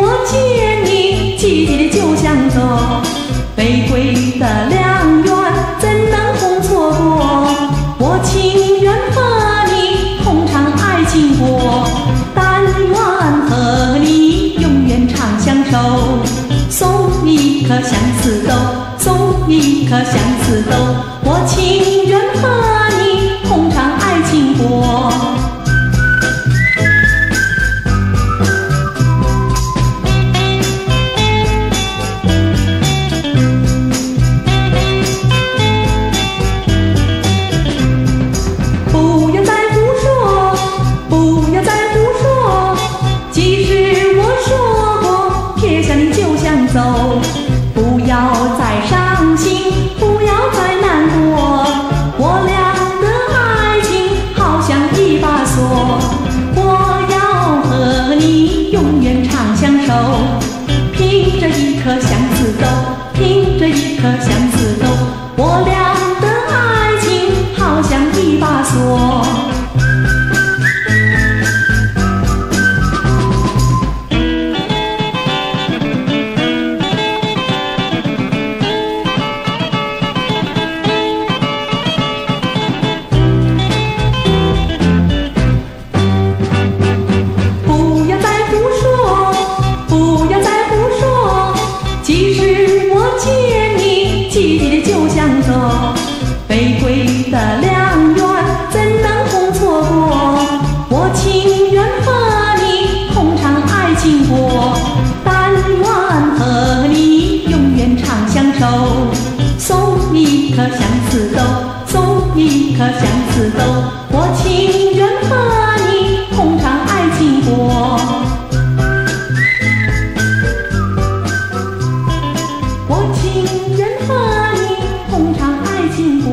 我见你记忆的就想走玫瑰的良缘怎能空错过？我情愿和你同唱爱情歌但愿和你永远长相守。送你一颗相思豆送你一颗相思豆我情情不要再难过我俩的爱情好像一把锁。我要和你永远长相守凭着一颗相思豆凭着一颗相思豆我俩的爱情好像一把锁。见你急急的就想走，卑贵的良缘怎能红错过？我情愿和你同唱爱情歌，但愿和你永远长相守。送你一颗相思豆，送你一颗相思豆，我情我情人和你同唱爱情歌。